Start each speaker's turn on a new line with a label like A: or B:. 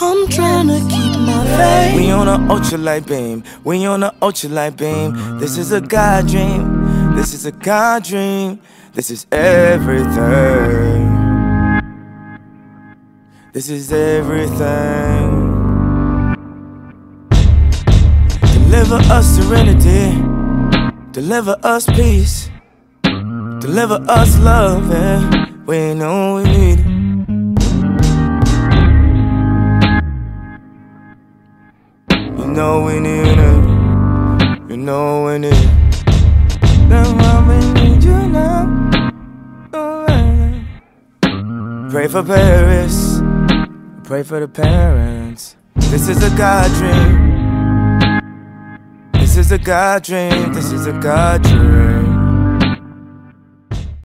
A: I'm trying to keep my faith.
B: We on a ultralight beam. We on a ultralight beam. This is a God dream. This is a God dream. This is everything. This is everything. Deliver us serenity. Deliver us peace. Deliver us love. We know we know we need it. You know we need it. That's why we need you now. Oh, Pray for Paris. Pray for the parents. This is a God dream. This is a God dream. This is a God dream.